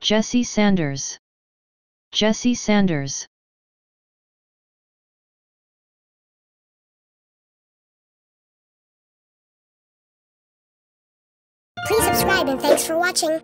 Jesse Sanders. Jesse Sanders. Please subscribe and thanks for watching.